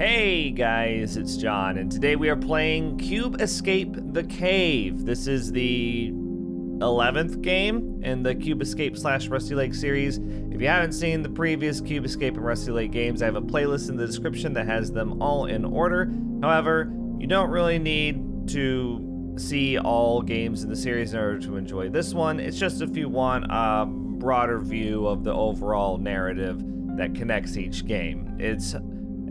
Hey guys, it's John, and today we are playing Cube Escape the Cave. This is the 11th game in the Cube Escape slash Rusty Lake series. If you haven't seen the previous Cube Escape and Rusty Lake games, I have a playlist in the description that has them all in order. However, you don't really need to see all games in the series in order to enjoy this one. It's just if you want a broader view of the overall narrative that connects each game. It's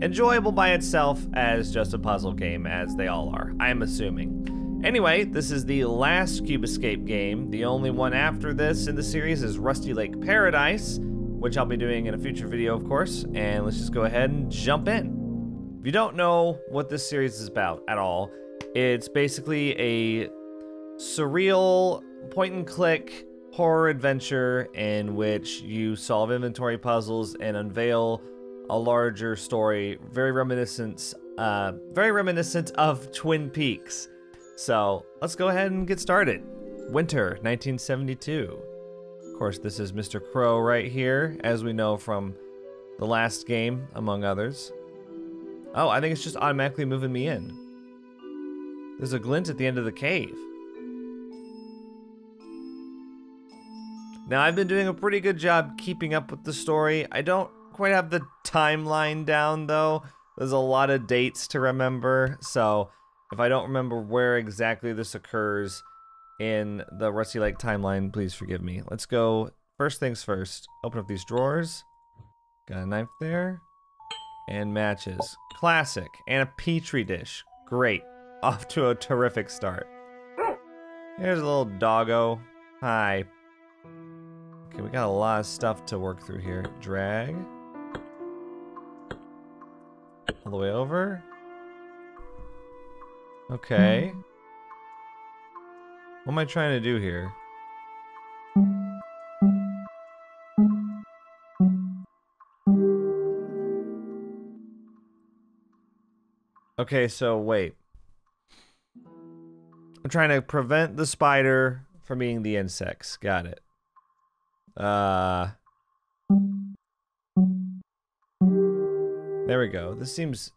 enjoyable by itself as just a puzzle game, as they all are, I'm assuming. Anyway, this is the last Cube Escape game. The only one after this in the series is Rusty Lake Paradise, which I'll be doing in a future video, of course. And let's just go ahead and jump in. If you don't know what this series is about at all, it's basically a surreal point and click horror adventure in which you solve inventory puzzles and unveil a larger story, very reminiscent, uh, very reminiscent of Twin Peaks. So let's go ahead and get started. Winter 1972. Of course, this is Mr. Crow right here, as we know from the last game, among others. Oh, I think it's just automatically moving me in. There's a glint at the end of the cave. Now, I've been doing a pretty good job keeping up with the story. I don't quite have the timeline down though. There's a lot of dates to remember, so if I don't remember where exactly this occurs in the Rusty Lake timeline, please forgive me. Let's go, first things first, open up these drawers. Got a knife there. And matches. Classic. And a petri dish. Great. Off to a terrific start. Here's a little doggo. Hi. Okay, we got a lot of stuff to work through here. Drag. All the way over. Okay. What am I trying to do here? Okay, so wait. I'm trying to prevent the spider from eating the insects. Got it. Uh There we go. This seems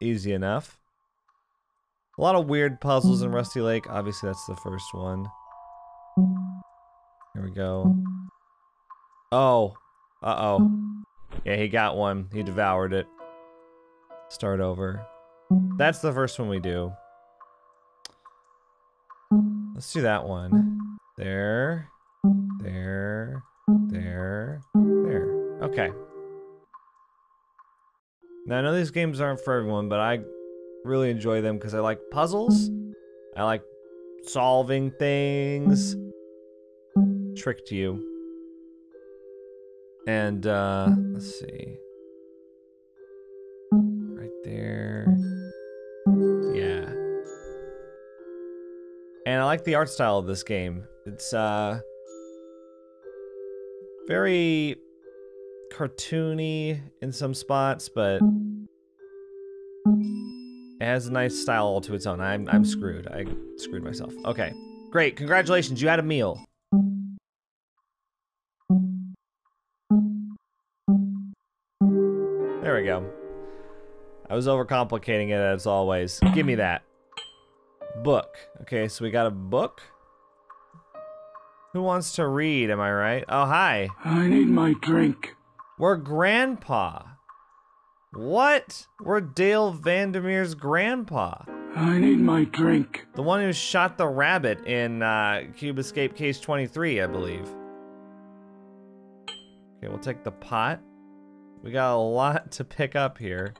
easy enough. A lot of weird puzzles in Rusty Lake. Obviously, that's the first one. Here we go. Oh. Uh-oh. Yeah, he got one. He devoured it. Start over. That's the first one we do. Let's do that one. There. There. There. There. Okay. Now, I know these games aren't for everyone, but I really enjoy them because I like puzzles. I like solving things. Tricked you. And, uh, let's see. Right there. Yeah. And I like the art style of this game. It's, uh, very cartoony in some spots, but it has a nice style all to its own. I'm, I'm screwed. I screwed myself. Okay, great. Congratulations, you had a meal. There we go. I was overcomplicating it as always. Give me that. Book. Okay, so we got a book. Who wants to read, am I right? Oh, hi. I need my drink. We're grandpa. What? We're Dale Vandermeer's grandpa. I need my drink. The one who shot the rabbit in uh, Cube Escape Case 23, I believe. Okay, we'll take the pot. We got a lot to pick up here.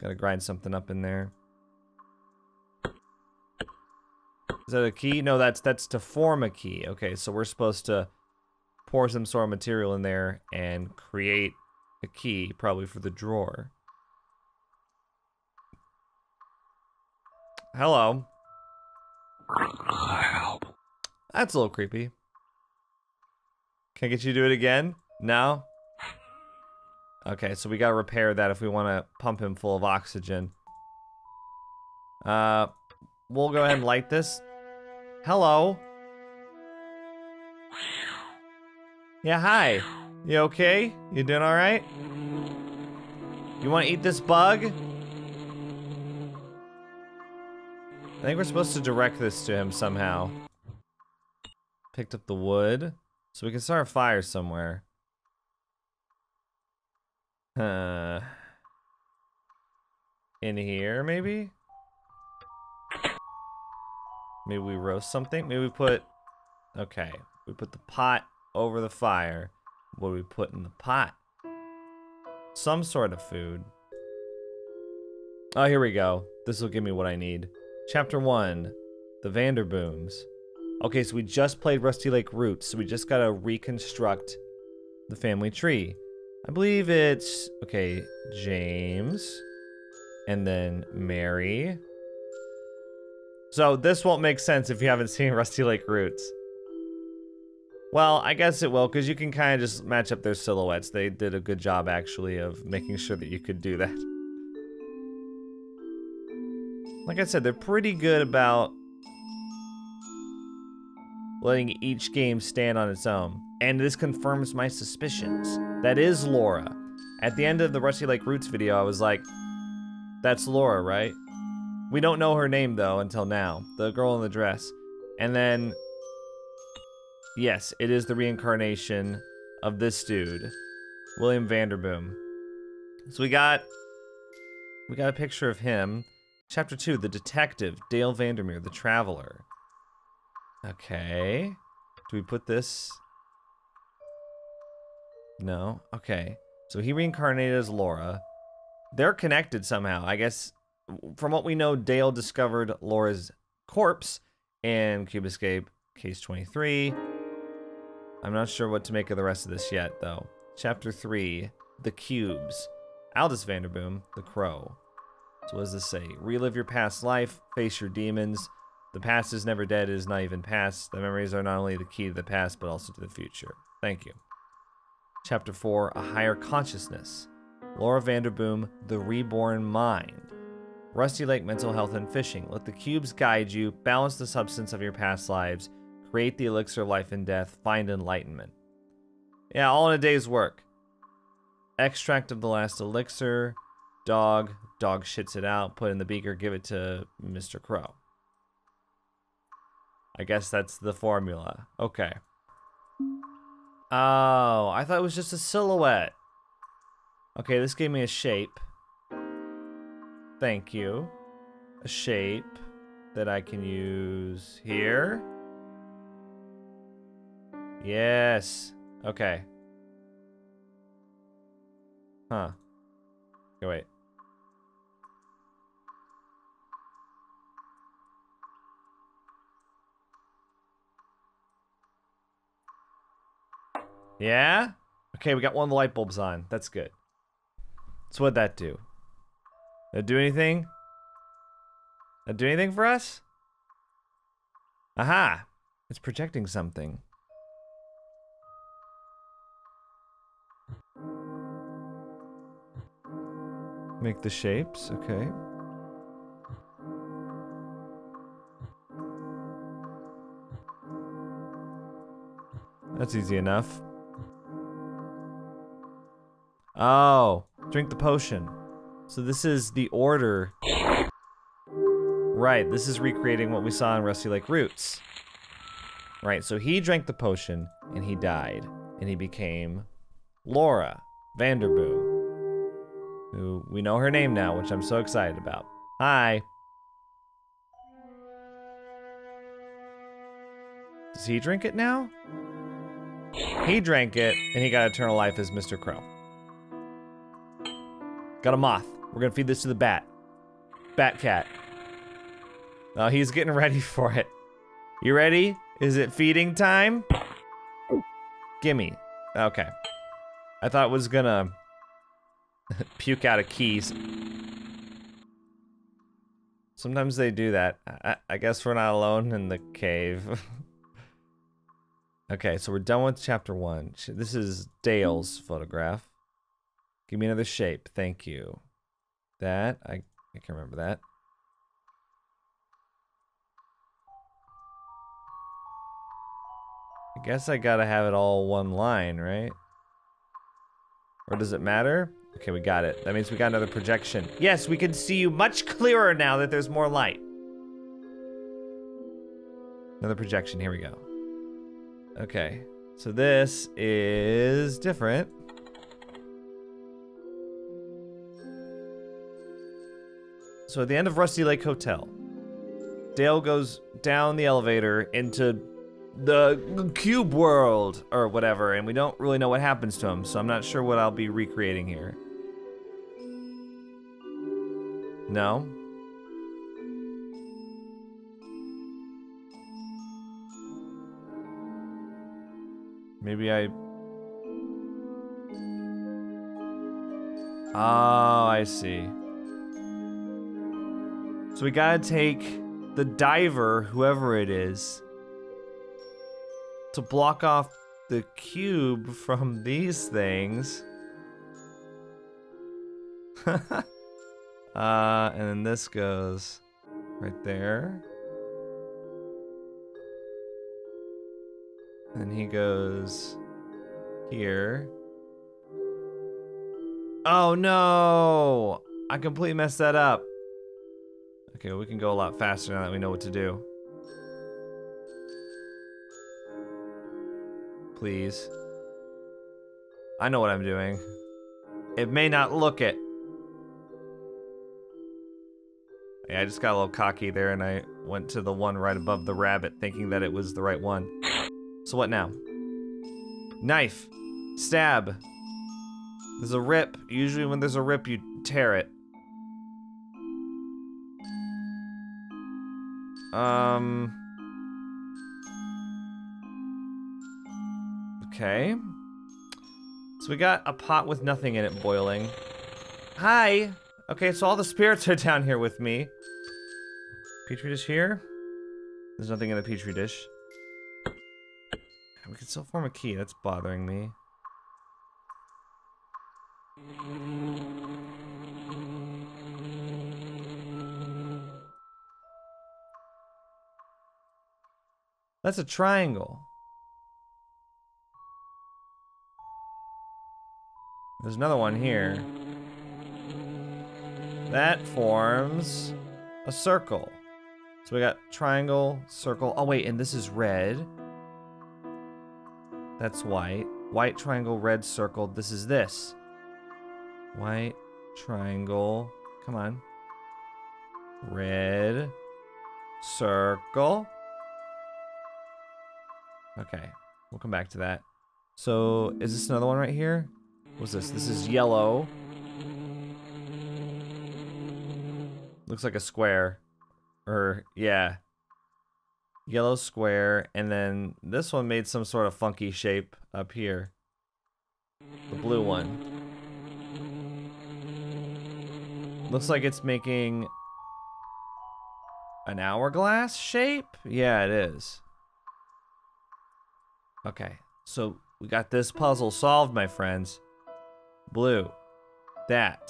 Gotta grind something up in there. Is that a key? No, that's that's to form a key. Okay, so we're supposed to pour some sort of material in there and create a key, probably for the drawer. Hello. That's a little creepy. Can I get you to do it again? No? Okay, so we gotta repair that if we want to pump him full of oxygen. Uh, we'll go ahead and light this. Hello. Yeah, hi. You okay? You doing alright? You want to eat this bug? I think we're supposed to direct this to him somehow. Picked up the wood. So we can start a fire somewhere. Uh, in here, maybe? Maybe we roast something? Maybe we put... Okay. We put the pot over the fire. What we put in the pot? Some sort of food. Oh, here we go. This will give me what I need. Chapter 1. The Vanderbooms. Okay, so we just played Rusty Lake Roots, so we just gotta reconstruct the family tree. I believe it's, okay, James, and then Mary. So this won't make sense if you haven't seen Rusty Lake Roots. Well, I guess it will, because you can kind of just match up their silhouettes. They did a good job, actually, of making sure that you could do that. Like I said, they're pretty good about letting each game stand on its own. And this confirms my suspicions. That is Laura. At the end of the Rusty Lake Roots video, I was like, that's Laura, right? We don't know her name, though, until now. The girl in the dress. And then, yes, it is the reincarnation of this dude, William Vanderboom. So we got, we got a picture of him. Chapter 2, The Detective, Dale Vandermeer, the Traveler. Okay. Do we put this? No? Okay. So he reincarnated as Laura. They're connected somehow. I guess from what we know, Dale discovered Laura's corpse in Cube Escape Case 23. I'm not sure what to make of the rest of this yet, though. Chapter 3 The Cubes. Aldous Vanderboom, the Crow. So, what does this say? Relive your past life, face your demons. The past is never dead, it is not even past. The memories are not only the key to the past, but also to the future. Thank you. Chapter 4 A Higher Consciousness. Laura Vanderboom, The Reborn Mind. Rusty Lake Mental Health and Fishing. Let the cubes guide you, balance the substance of your past lives, create the elixir of life and death, find enlightenment. Yeah, all in a day's work. Extract of the last elixir, dog, dog shits it out, put in the beaker, give it to Mr. Crow. I guess that's the formula. Okay. Oh, I thought it was just a silhouette. Okay, this gave me a shape. Thank you. A shape that I can use here. Yes. Okay. Huh. Okay, wait. Yeah? Okay, we got one of the light bulbs on. That's good. So what'd that do? It do anything? It do anything for us? Aha! It's projecting something. Make the shapes, okay. That's easy enough. Oh, drink the potion. So this is the order. Right, this is recreating what we saw in Rusty Lake Roots. Right, so he drank the potion and he died. And he became Laura Vanderboom. Who we know her name now, which I'm so excited about. Hi. Does he drink it now? He drank it, and he got eternal life as Mr. Crow. Got a moth. We're gonna feed this to the bat. Bat cat. Oh, he's getting ready for it. You ready? Is it feeding time? Gimme. Okay. I thought it was gonna puke out a keys. Sometimes they do that. I, I guess we're not alone in the cave. okay, so we're done with chapter one. This is Dale's photograph. Give me another shape. Thank you. That, I, I can remember that. I guess I gotta have it all one line, right? Or does it matter? Okay, we got it. That means we got another projection. Yes, we can see you much clearer now that there's more light. Another projection, here we go. Okay, so this is different. So at the end of Rusty Lake Hotel, Dale goes down the elevator into the cube world or whatever, and we don't really know what happens to him, so I'm not sure what I'll be recreating here. No? Maybe I... Oh, I see. So we gotta take the diver, whoever it is, to block off the cube from these things. uh, and then this goes right there. And he goes here. Oh no! I completely messed that up. Okay, we can go a lot faster now that we know what to do. Please. I know what I'm doing. It may not look it. Yeah, I just got a little cocky there and I went to the one right above the rabbit thinking that it was the right one. So what now? Knife. Stab. There's a rip. Usually when there's a rip, you tear it. Um. Okay. So we got a pot with nothing in it boiling. Hi! Okay, so all the spirits are down here with me. Petri dish here? There's nothing in the petri dish. We can still form a key, that's bothering me. That's a triangle. There's another one here. That forms a circle. So we got triangle, circle. Oh wait, and this is red. That's white. White triangle, red circle. This is this. White triangle. Come on. Red circle. Okay, we'll come back to that. So, is this another one right here? What's this? This is yellow. Looks like a square. Or, yeah. Yellow square, and then this one made some sort of funky shape up here. The blue one. Looks like it's making an hourglass shape? Yeah, it is. Okay, so we got this puzzle solved, my friends. Blue. That.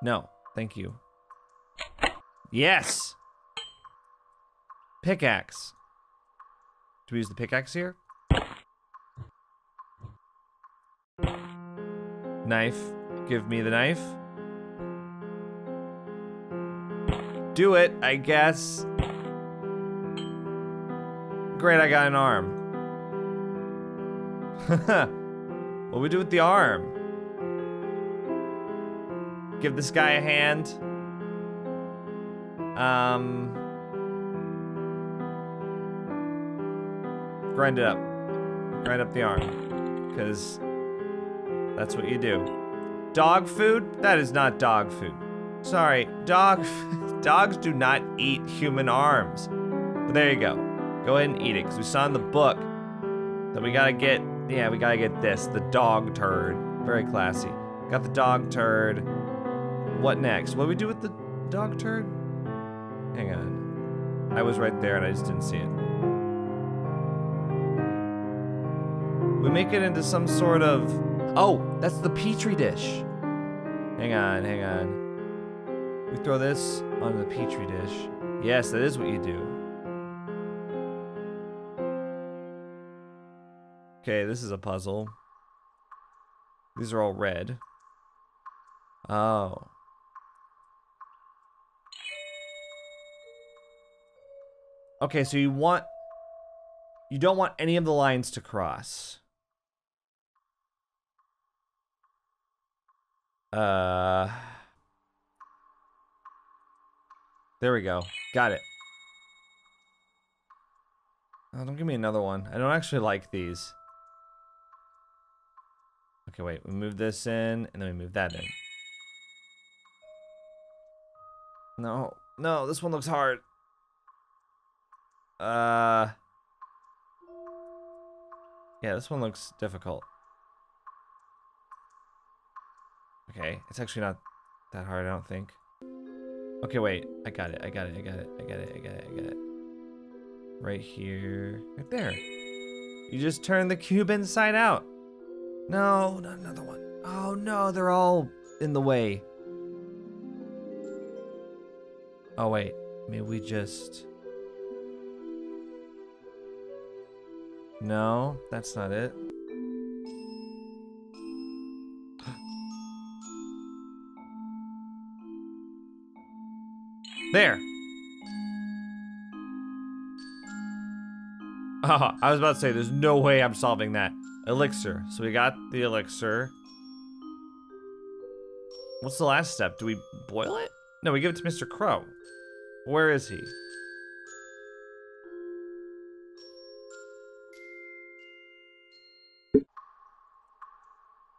No, thank you. Yes! Pickaxe. Do we use the pickaxe here? Knife. Give me the knife. Do it, I guess. Great, I got an arm. what do we do with the arm? Give this guy a hand. Um. Grind it up. Grind up the arm. Because that's what you do. Dog food? That is not dog food. Sorry, dog. dogs do not eat human arms. But there you go. Go ahead and eat it, because we saw in the book that we gotta get yeah, we gotta get this. The dog turd. Very classy. Got the dog turd. What next? What do we do with the dog turd? Hang on. I was right there and I just didn't see it. We make it into some sort of... Oh, that's the Petri dish. Hang on, hang on. We throw this onto the Petri dish. Yes, that is what you do. Okay, this is a puzzle. These are all red. Oh. Okay, so you want... You don't want any of the lines to cross. Uh... There we go. Got it. Oh, don't give me another one. I don't actually like these. Okay, wait. We move this in, and then we move that in. No. No, this one looks hard. Uh... Yeah, this one looks difficult. Okay, it's actually not that hard, I don't think. Okay, wait. I got it, I got it, I got it, I got it, I got it, I got it. Right here. Right there. You just turn the cube inside out. No, not another one. Oh no, they're all in the way. Oh wait, maybe we just... No, that's not it. There. Oh, I was about to say, there's no way I'm solving that. Elixir. So we got the elixir. What's the last step? Do we boil it? No, we give it to Mr. Crow. Where is he?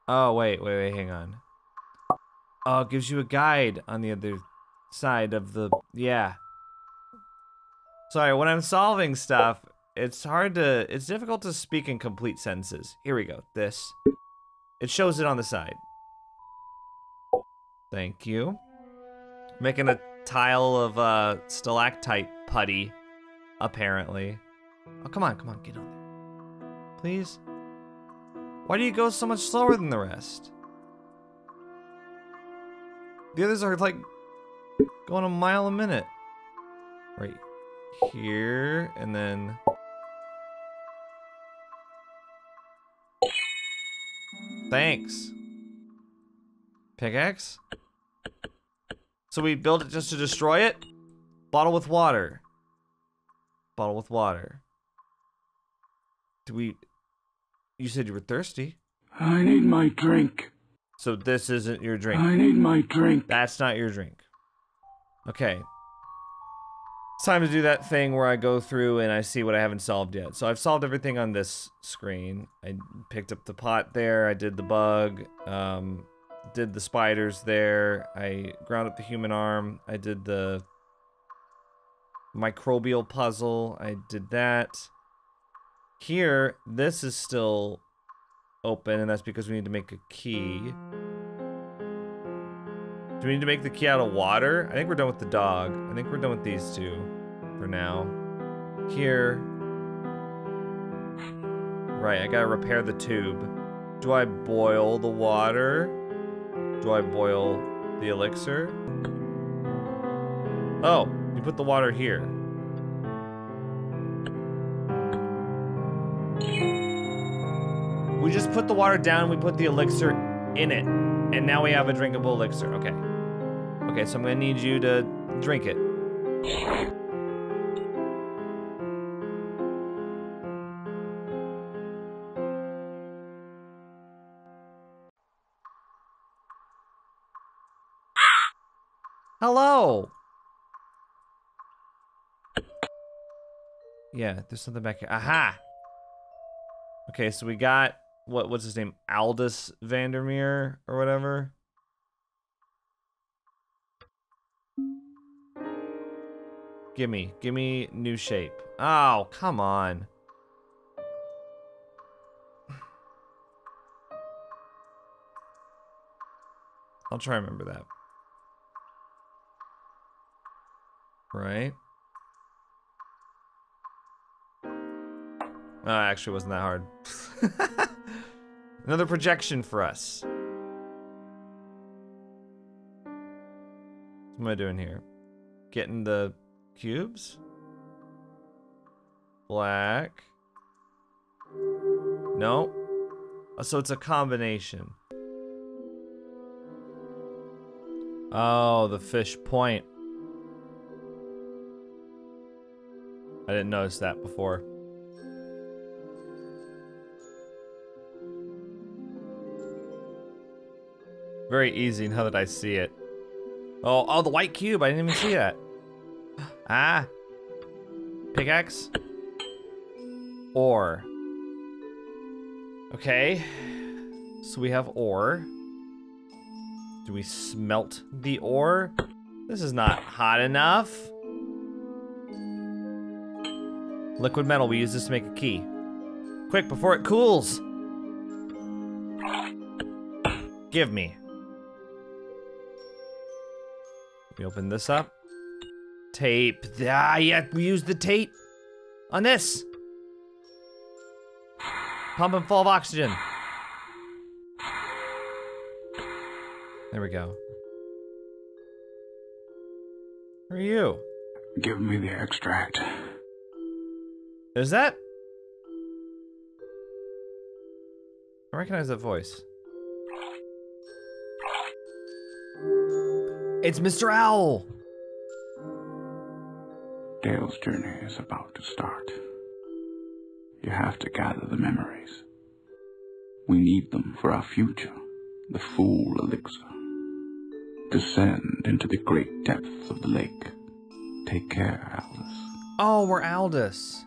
Oh, wait, wait, wait, hang on. Oh, gives you a guide on the other side of the... Yeah. Sorry, when I'm solving stuff, it's hard to... It's difficult to speak in complete sentences. Here we go. This. It shows it on the side. Thank you. Making a tile of uh, stalactite putty, apparently. Oh, come on, come on, get on there. Please? Why do you go so much slower than the rest? The others are like going a mile a minute. Right here, and then... Thanks. Pickaxe? So we built it just to destroy it? Bottle with water. Bottle with water. Do we... You said you were thirsty. I need my drink. So this isn't your drink. I need my drink. That's not your drink. Okay. It's time to do that thing where I go through and I see what I haven't solved yet. So I've solved everything on this screen. I picked up the pot there. I did the bug. Um, did the spiders there. I ground up the human arm. I did the microbial puzzle. I did that. Here, this is still open, and that's because we need to make a key. Do we need to make the key out of water? I think we're done with the dog. I think we're done with these two for now. Here. Right, I gotta repair the tube. Do I boil the water? Do I boil the elixir? Oh, you put the water here. We just put the water down, we put the elixir in it. And now we have a drinkable elixir. Okay. Okay, so I'm gonna need you to drink it. Hello! Yeah, there's something back here. Aha! Okay, so we got what what's his name? Aldous Vandermeer or whatever. Gimme, gimme new shape. Oh, come on. I'll try remember that. Right? Oh, actually wasn't that hard. Another projection for us. What am I doing here? Getting the cubes? Black. No. Oh, uh, so it's a combination. Oh, the fish point. I didn't notice that before. Very easy now that I see it. Oh, oh, the white cube. I didn't even see that. Ah. Pickaxe. Ore. Okay. So we have ore. Do we smelt the ore? This is not hot enough. Liquid metal, we use this to make a key. Quick, before it cools! Give me. We open this up. Tape. Ah, yeah, we use the tape on this. Pump and full of oxygen. There we go. Who are you? Give me the extract. Is that? I recognize that voice. It's Mr. Owl! Dale's journey is about to start. You have to gather the memories. We need them for our future, the Fool Elixir. Descend into the great depths of the lake. Take care, Aldous. Oh, we're Aldous.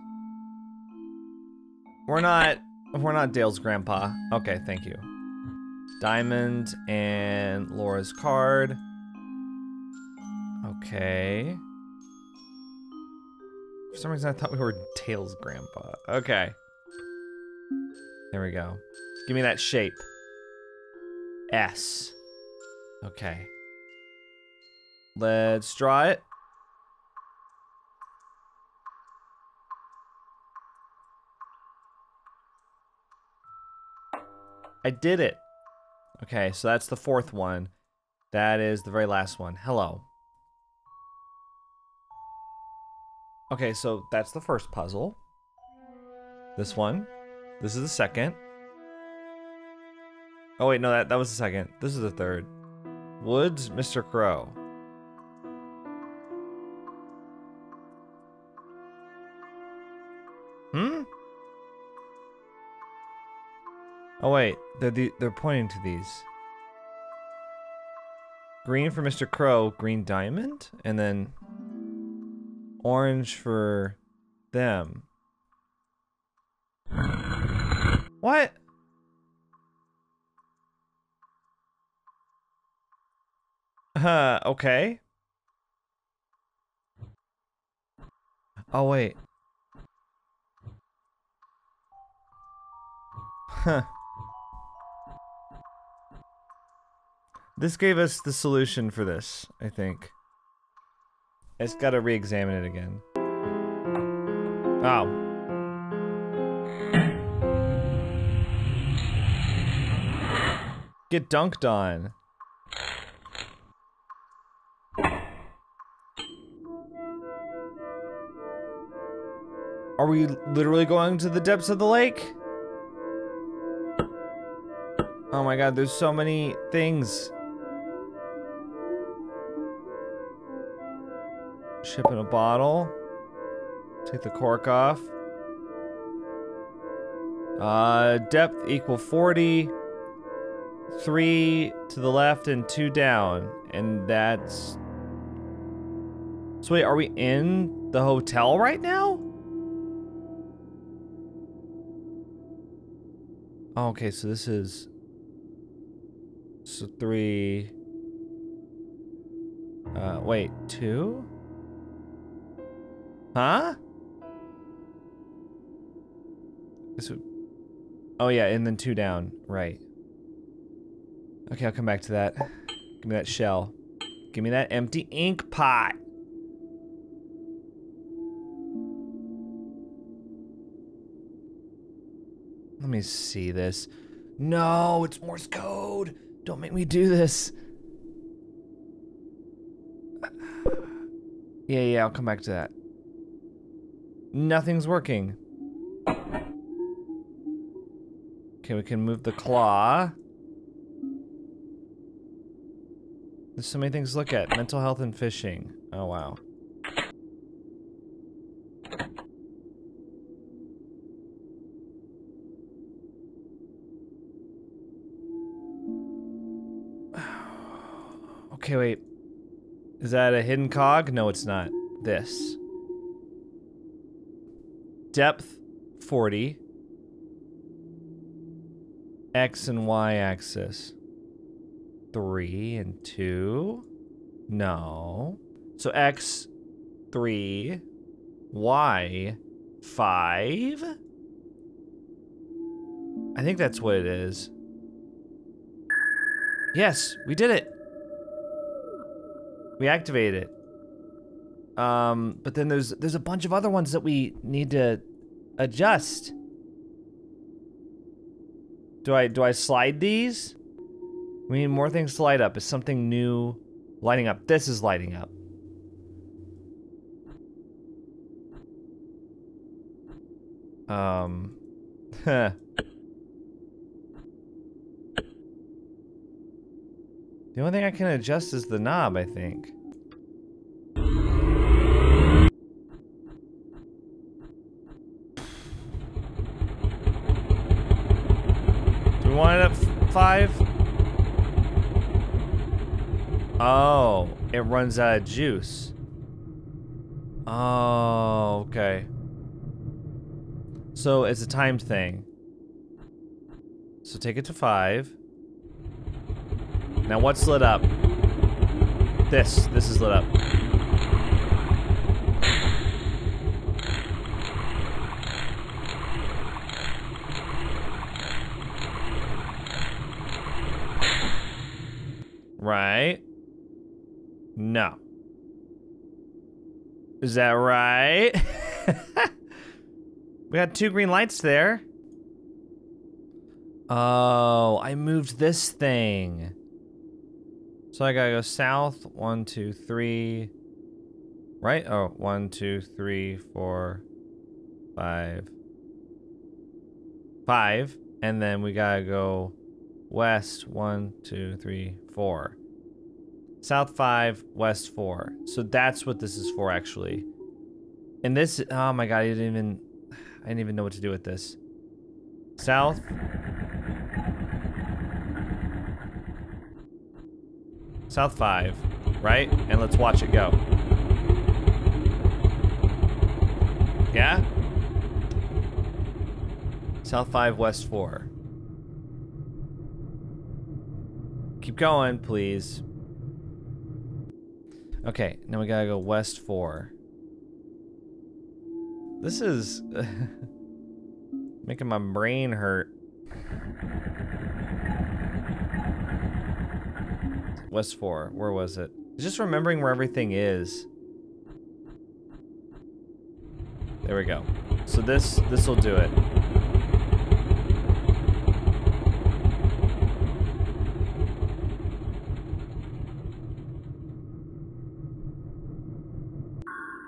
We're not we're not Dale's grandpa. Okay, thank you. Diamond and Laura's card. Okay. For some reason I thought we were Dale's grandpa. Okay. There we go. Give me that shape. S. Okay. Let's draw it. I did it. Okay, so that's the fourth one. That is the very last one. Hello. Okay, so that's the first puzzle. This one. This is the second. Oh wait, no, that, that was the second. This is the third. Woods, Mr. Crow. Hmm? Oh wait, they're the, they're pointing to these. Green for Mr. Crow, green diamond, and then orange for them. What? Huh, okay. Oh wait. Huh. This gave us the solution for this, I think. I just gotta re-examine it again. Oh. Get dunked on. Are we literally going to the depths of the lake? Oh my god, there's so many things. Ship in a bottle. Take the cork off. Uh, depth equal 40. Three to the left and two down. And that's... So wait, are we in the hotel right now? Oh, okay, so this is... So three... Uh, wait, two? Huh? This would... Oh yeah, and then two down. Right. Okay, I'll come back to that. Give me that shell. Give me that empty ink pot. Let me see this. No, it's Morse code. Don't make me do this. Yeah, yeah, I'll come back to that. Nothing's working. Okay, we can move the claw. There's so many things to look at. Mental health and fishing. Oh, wow. Okay, wait. Is that a hidden cog? No, it's not. This. Depth 40. X and Y axis. 3 and 2. No. So X 3. Y 5. I think that's what it is. Yes, we did it. We activated it. Um, but then there's there's a bunch of other ones that we need to adjust. Do I do I slide these? We need more things to light up. Is something new lighting up? This is lighting up. Um, the only thing I can adjust is the knob, I think. Do we want it at five? Oh, it runs out of juice. Oh, okay. So it's a timed thing. So take it to five. Now what's lit up? This. This is lit up. Right? No. Is that right? we got two green lights there. Oh, I moved this thing. So I gotta go south. One, two, three. Right? Oh, one, two, three, four, five. Five. And then we gotta go west. One, two, three, four. South five, west four. So that's what this is for, actually. And this, oh my god, I didn't even, I didn't even know what to do with this. South. South five, right? And let's watch it go. Yeah? South five, west four. Keep going, please. Okay, now we gotta go west four. This is making my brain hurt. West four, where was it? Just remembering where everything is. There we go. So this this will do it.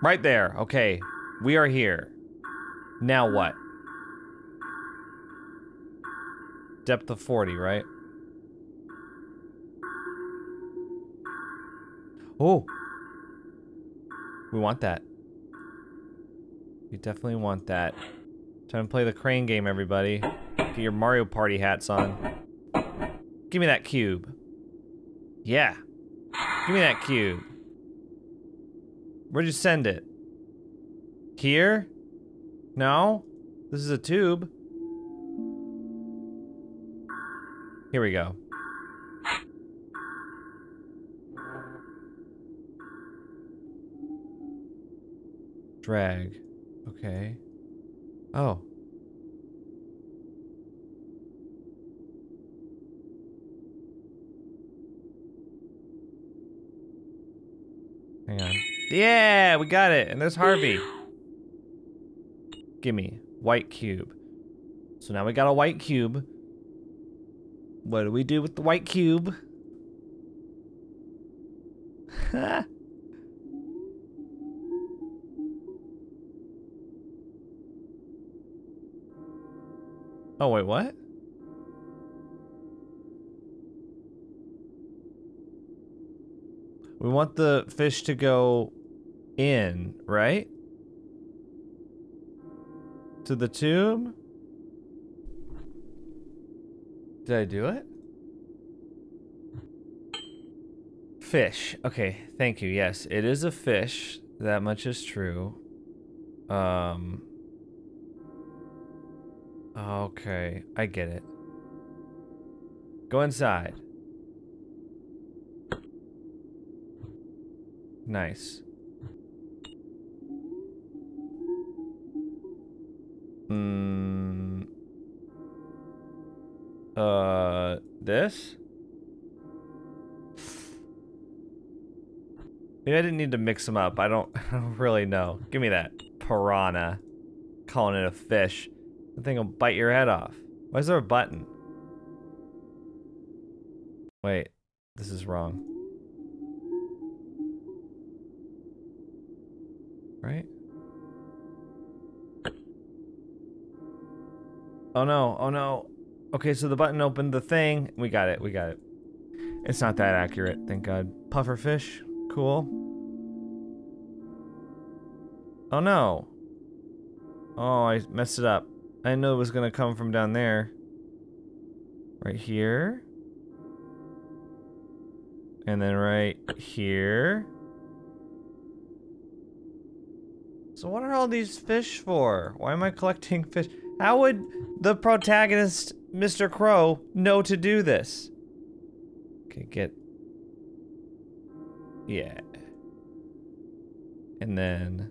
Right there. Okay. We are here. Now what? Depth of 40, right? Oh. We want that. We definitely want that. Time to play the crane game, everybody. Get your Mario Party hats on. Give me that cube. Yeah. Give me that cube. Where'd you send it? Here? No? This is a tube. Here we go. Drag. Okay. Oh. Hang on. Yeah, we got it. And there's Harvey. Gimme. White cube. So now we got a white cube. What do we do with the white cube? oh, wait, what? We want the fish to go in, right? To the tube? Did I do it? Fish. Okay, thank you. Yes, it is a fish. That much is true. Um. Okay, I get it. Go inside. Nice. Hmm. Uh, this? Maybe I didn't need to mix them up. I don't, I don't really know. Give me that piranha. Calling it a fish. The thing will bite your head off. Why is there a button? Wait, this is wrong. Right? Oh no, oh no. Okay, so the button opened the thing. We got it, we got it. It's not that accurate, thank God. Pufferfish, cool. Oh no. Oh, I messed it up. I knew it was gonna come from down there. Right here. And then right here. So what are all these fish for? Why am I collecting fish? How would the protagonist, Mr. Crow, know to do this? Okay, get... Yeah. And then...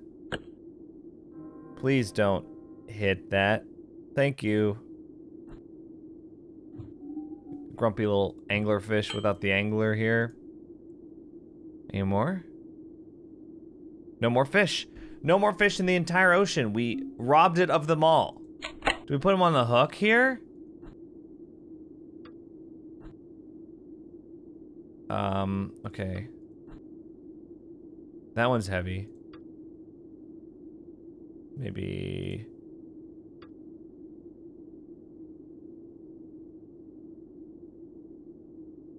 Please don't hit that. Thank you. Grumpy little anglerfish without the angler here. Any more? No more fish. No more fish in the entire ocean. We robbed it of them all. Do we put them on the hook here? Um, okay. That one's heavy. Maybe...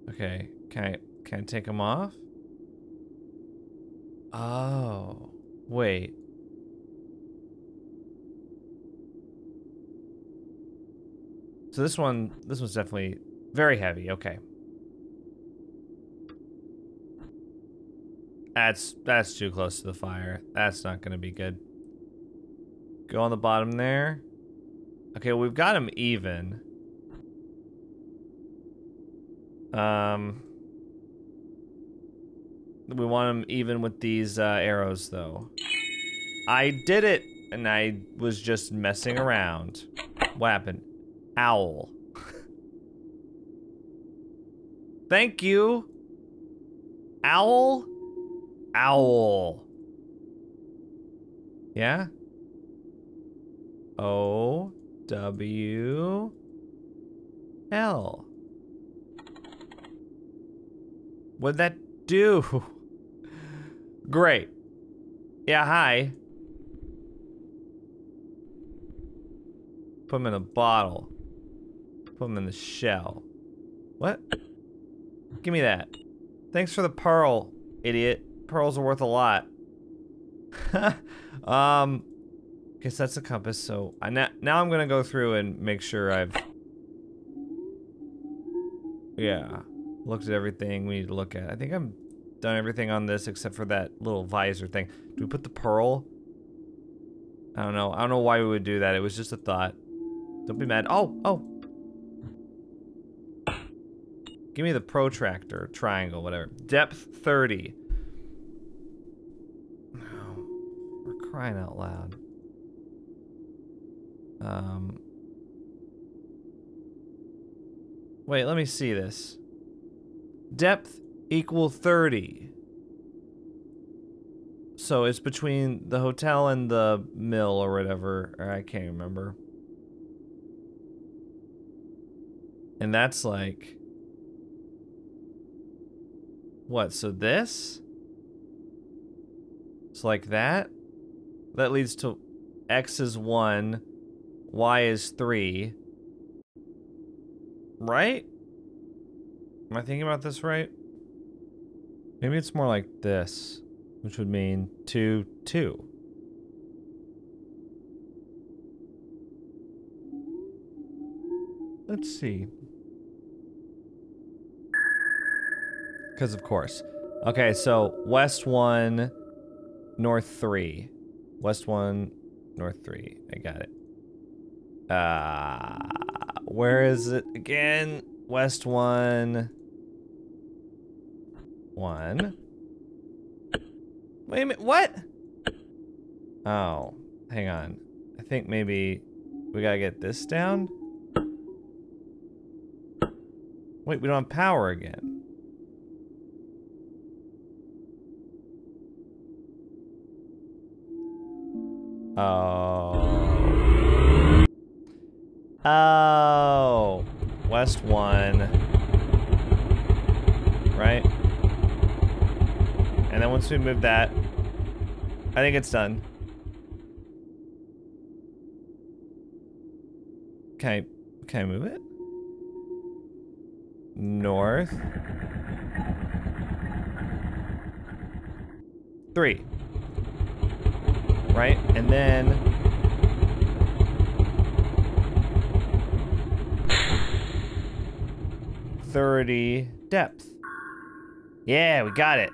Okay, can I, can I take them off? Oh, wait. So this one, this one's definitely very heavy. Okay. That's that's too close to the fire. That's not gonna be good. Go on the bottom there. Okay, we've got him even. Um, we want him even with these uh, arrows, though. I did it, and I was just messing around. What happened? Owl. Thank you. Owl? Owl. Yeah? O W L. What'd that do? Great. Yeah, hi. Put them in a bottle. Put them in the shell. What? Give me that. Thanks for the pearl, idiot. Pearls are worth a lot. um, guess that's a compass, so I now, now I'm gonna go through and make sure I've... Yeah looked at everything we need to look at. I think I'm done everything on this except for that little visor thing. Do we put the pearl? I don't know. I don't know why we would do that. It was just a thought. Don't be mad. Oh, oh. Give me the protractor, triangle, whatever. Depth 30. Oh, we're crying out loud. Um. Wait, let me see this. Depth equal 30. So it's between the hotel and the mill or whatever. Or I can't remember. And that's like... What, so this? It's like that? That leads to X is 1, Y is 3. Right? Am I thinking about this right? Maybe it's more like this, which would mean two, two. Let's see. Because of course. Okay, so west one, north three. West one, north three. I got it. Uh, where is it again? West one. One. Wait a minute, what? Oh, hang on. I think maybe we gotta get this down. Wait, we don't have power again. Oh. Oh. West 1. Right? And then once we move that, I think it's done. Can I, can I move it? North. Three. Right? And then... Thirty depth. Yeah, we got it.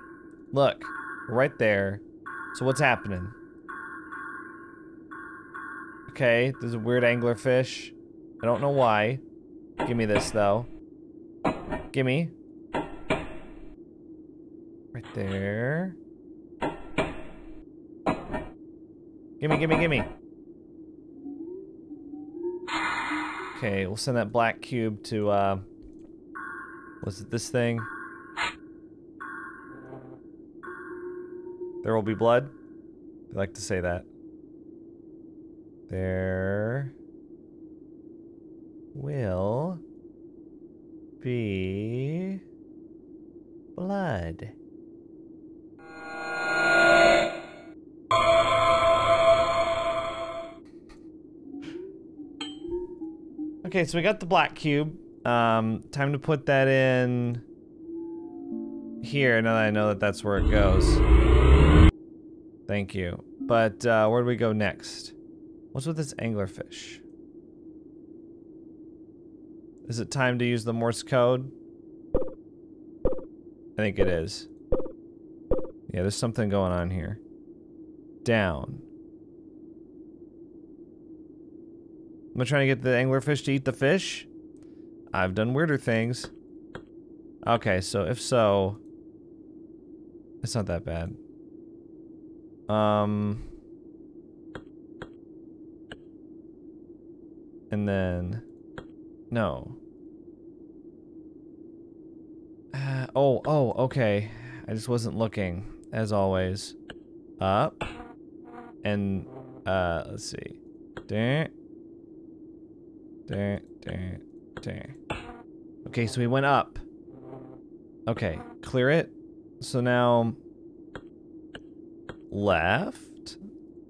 Look, right there. So what's happening? Okay, there's a weird anglerfish. I don't know why. Give me this, though. Gimme. Right there. Gimme, gimme, gimme. Okay, we'll send that black cube to, uh... Was it this thing? There will be blood? They like to say that. There... Will be blood. Okay, so we got the black cube. Um, time to put that in here now that I know that that's where it goes. Thank you. But uh, where do we go next? What's with this anglerfish? Is it time to use the Morse code? I think it is. Yeah, there's something going on here. Down. Am I trying to get the anglerfish to eat the fish? I've done weirder things. Okay, so if so, it's not that bad. Um, and then, no. Uh, oh, oh, okay. I just wasn't looking, as always. Up, and, uh, let's see. Dun, dun, dun, dun. Okay, so we went up. Okay, clear it. So now, left?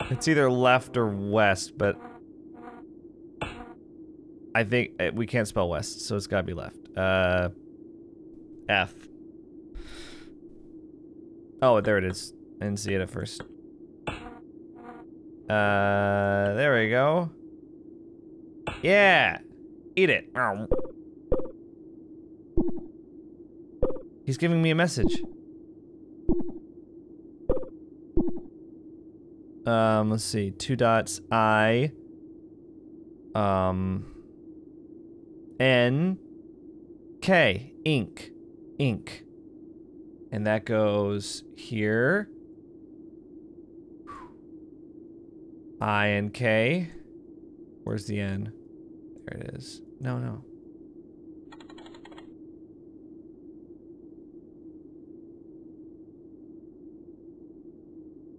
It's either left or west, but I think uh, we can't spell west, so it's gotta be left. Uh, F. Oh, there it is. I didn't see it at first. Uh, there we go. Yeah, eat it. He's giving me a message. Um, let's see. Two dots. I. Um. N. K. Ink. Ink. And that goes here. I and K. Where's the N? There it is. No, no.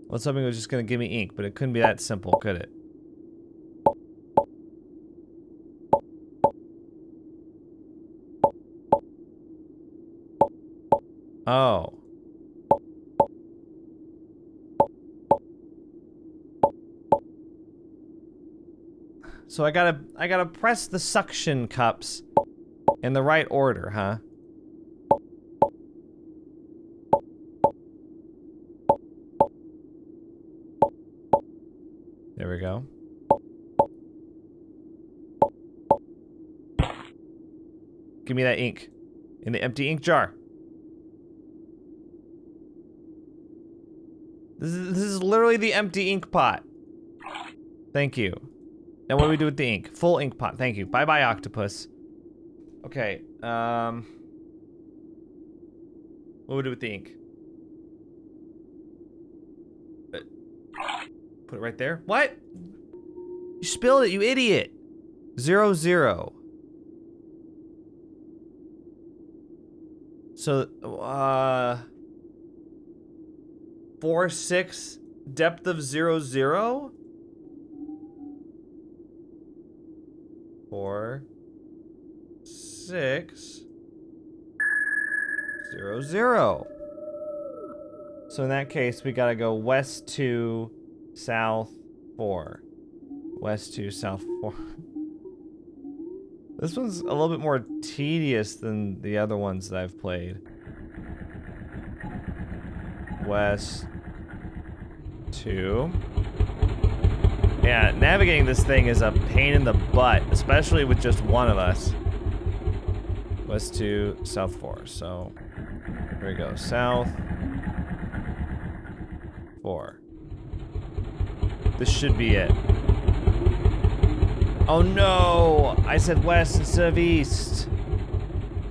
Well, something was just gonna give me ink, but it couldn't be that simple, could it? Oh. So I gotta, I gotta press the suction cups in the right order, huh? We go. Give me that ink. In the empty ink jar. This is, this is literally the empty ink pot. Thank you. Now what do we do with the ink? Full ink pot. Thank you. Bye-bye, octopus. Okay, um... What do we do with the ink? Put it right there? What? You spilled it, you idiot! Zero, zero. So, uh... Four, six, depth of zero, zero? Four, six, zero, zero. So in that case, we gotta go west two, south four. West two, south four. this one's a little bit more tedious than the other ones that I've played. West two. Yeah, navigating this thing is a pain in the butt, especially with just one of us. West 2, South 4. So, here we go. South 4. This should be it. Oh no! I said west instead of east.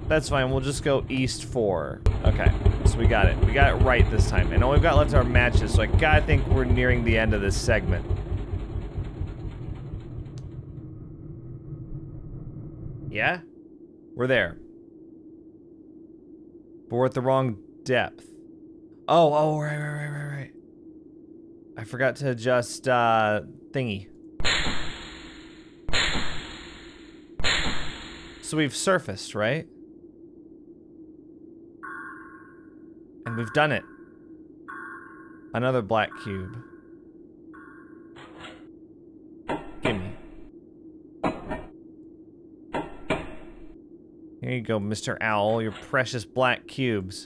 That's fine, we'll just go east 4. Okay, so we got it. We got it right this time. And all we've got left are matches, so I gotta think we're nearing the end of this segment. Yeah? We're there. But we're at the wrong depth. Oh, oh, right, right, right, right, right. I forgot to adjust, uh, thingy. So we've surfaced, right? And we've done it. Another black cube. Gimme. Here you go, Mr. Owl, your precious black cubes.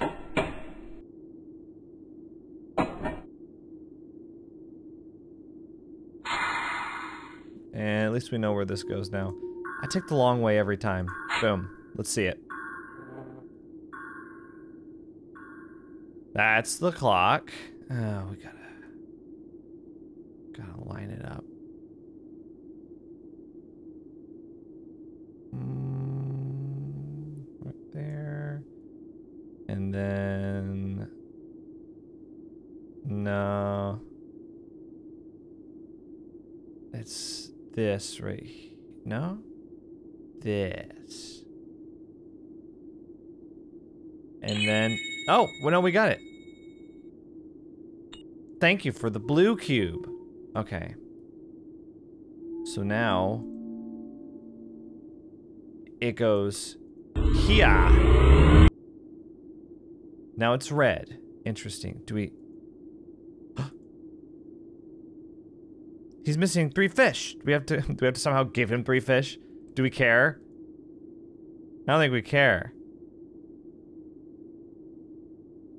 And at least we know where this goes now. I take the long way every time. Boom. Let's see it. That's the clock. Oh, we gotta... Gotta line it up. Mm, right there. And then... No. It's this right he- No? This. And then... Oh, well, no, we got it. Thank you for the blue cube. Okay. So now... It goes... Here. Now it's red. Interesting. Do we... He's missing three fish. Do we have to do we have to somehow give him three fish? Do we care? I don't think we care.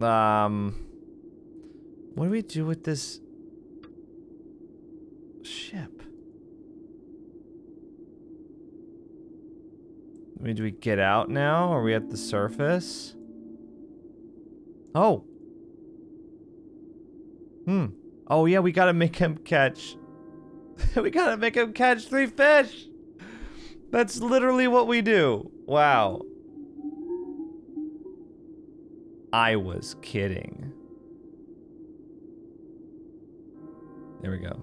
Um What do we do with this ship? I mean, do we get out now? Are we at the surface? Oh. Hmm. Oh yeah, we gotta make him catch we gotta make him catch three fish. That's literally what we do. Wow. I was kidding. There we go.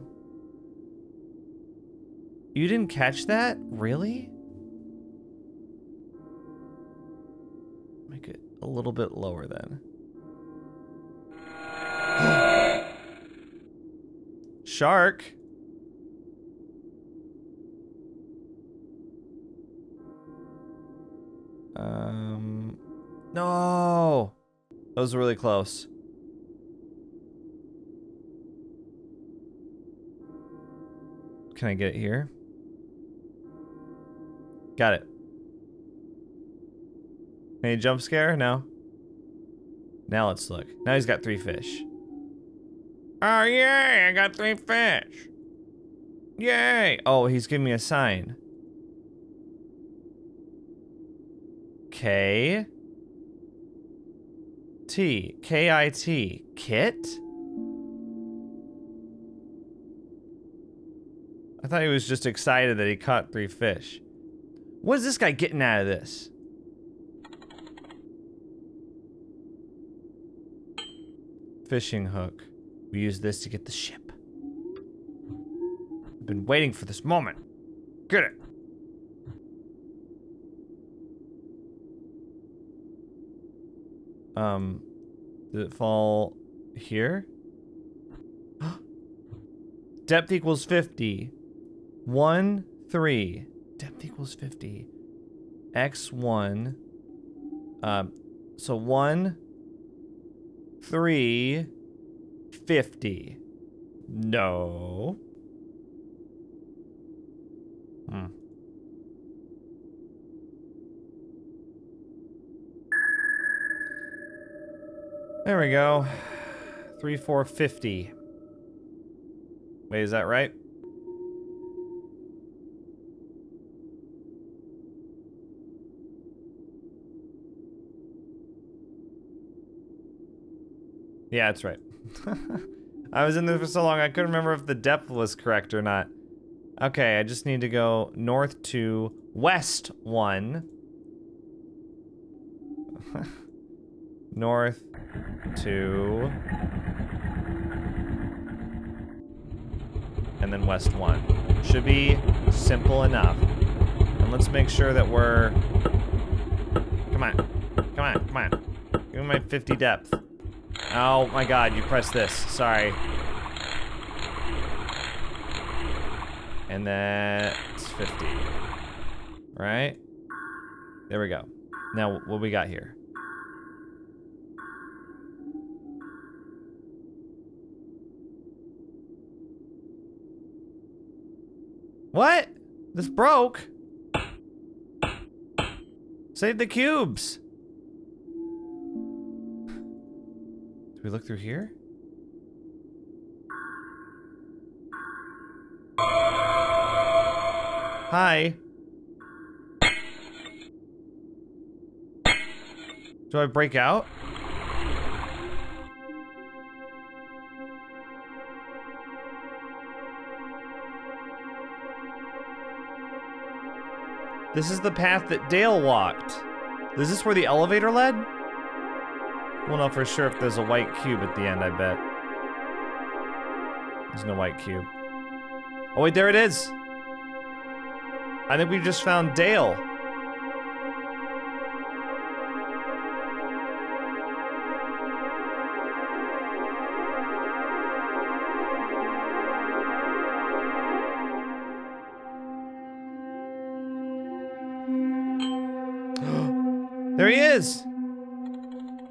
You didn't catch that? Really? Make it a little bit lower then. Shark. No, that was really close. Can I get it here? Got it. Any jump scare? No. Now let's look. Now he's got three fish. Oh yay! I got three fish. Yay! Oh, he's giving me a sign. K T K I T Kit? I thought he was just excited that he caught three fish. What is this guy getting out of this? Fishing hook. We use this to get the ship. I've been waiting for this moment. Get it. Um, did it fall here? Depth equals 50. 1, 3. Depth equals 50. X1. Um, so 1, 3, 50. No. Hmm. There we go. 3, 4, 50. Wait, is that right? Yeah, that's right. I was in there for so long, I couldn't remember if the depth was correct or not. Okay, I just need to go north to west one. North to... And then west one. Should be simple enough. And let's make sure that we're... Come on. Come on, come on. Give me my 50 depth. Oh my god, you pressed this. Sorry. And that's 50. Right? There we go. Now, what we got here? What? This broke. Save the cubes. Do we look through here? Hi. Do I break out? This is the path that Dale walked. Is this where the elevator led? We'll know for sure if there's a white cube at the end, I bet. There's no white cube. Oh wait, there it is! I think we just found Dale.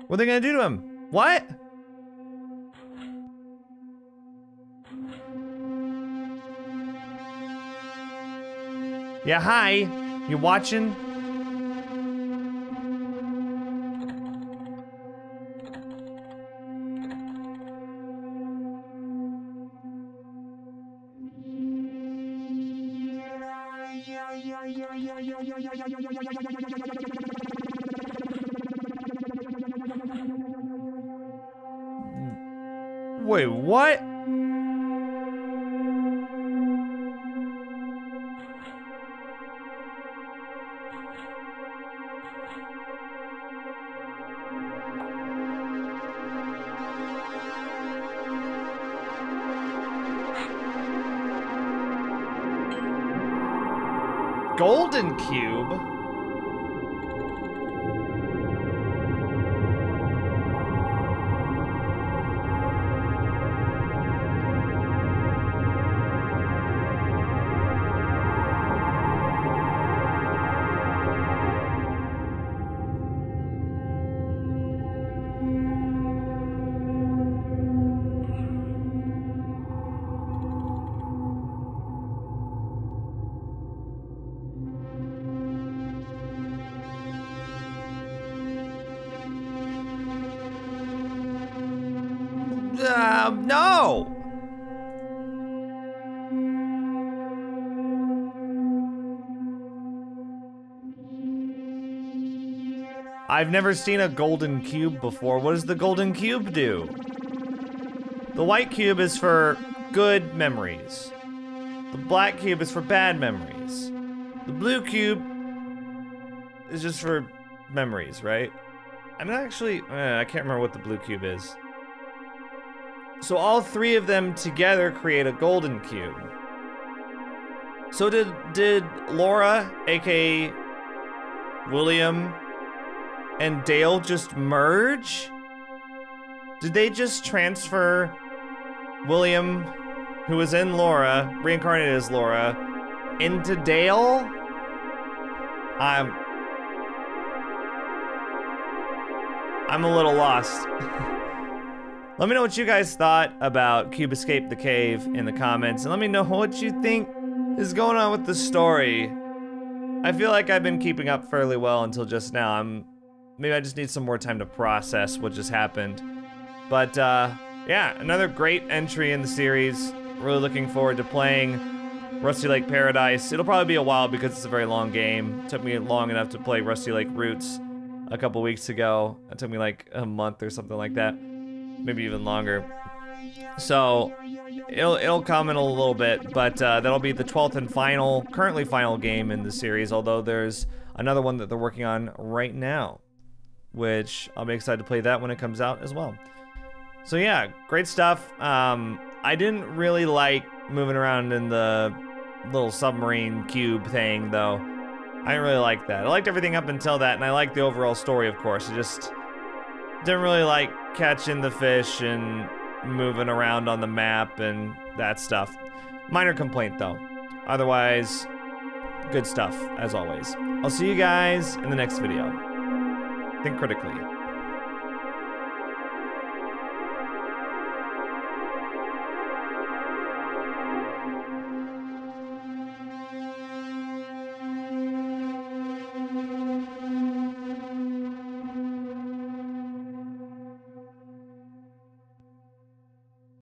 What are they gonna do to him? What? Yeah, hi. You watching? What? Golden Cube? I've never seen a golden cube before. What does the golden cube do? The white cube is for good memories. The black cube is for bad memories. The blue cube is just for memories, right? I'm actually, uh, I can't remember what the blue cube is. So all three of them together create a golden cube. So did did Laura, aka William, and Dale just merge? Did they just transfer William, who was in Laura, reincarnated as Laura, into Dale? I'm I'm a little lost. let me know what you guys thought about Cube Escape the Cave in the comments, and let me know what you think is going on with the story. I feel like I've been keeping up fairly well until just now. I'm maybe I just need some more time to process what just happened. But uh, yeah, another great entry in the series. Really looking forward to playing Rusty Lake Paradise. It'll probably be a while because it's a very long game. It took me long enough to play Rusty Lake Roots a couple weeks ago. It took me like a month or something like that, maybe even longer. So it'll it'll come in a little bit, but uh, that'll be the 12th and final, currently final game in the series. Although there's another one that they're working on right now, which I'll be excited to play that when it comes out as well. So yeah, great stuff. Um, I didn't really like moving around in the little submarine cube thing, though. I didn't really like that. I liked everything up until that, and I liked the overall story, of course. I just didn't really like catching the fish and moving around on the map and that stuff. Minor complaint, though. Otherwise, good stuff, as always. I'll see you guys in the next video. Think critically.